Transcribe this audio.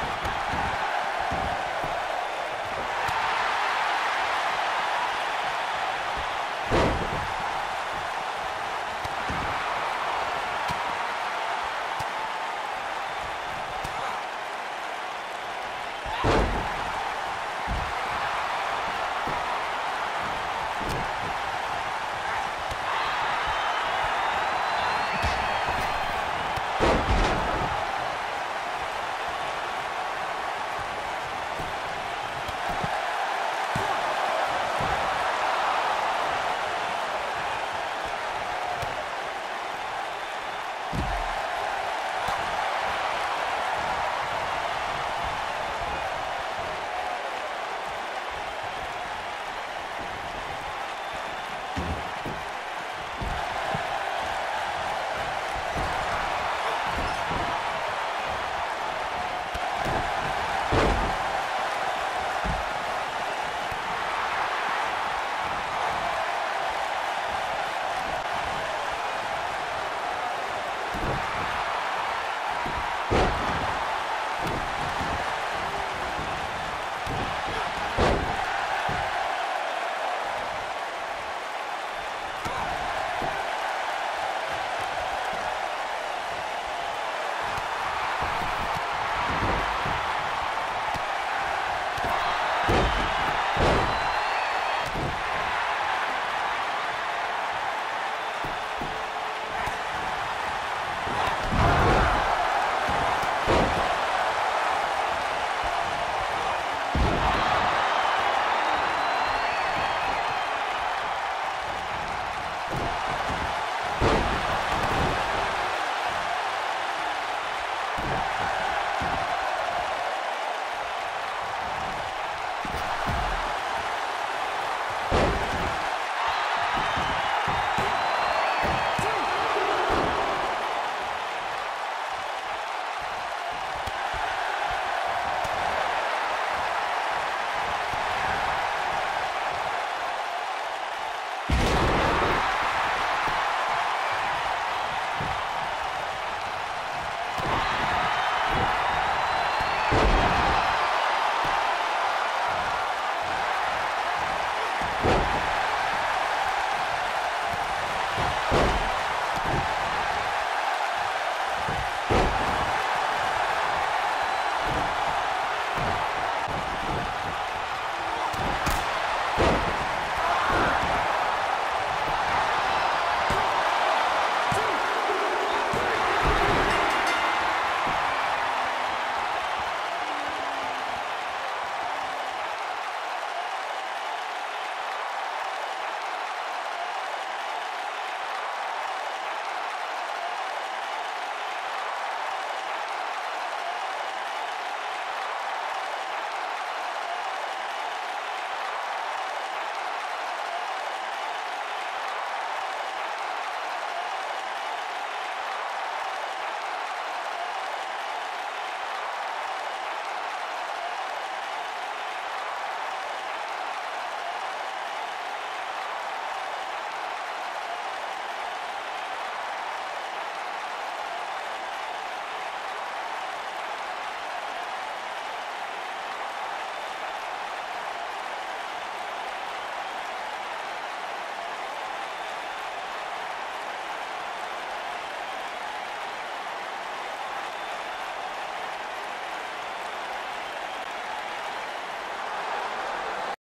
Bye.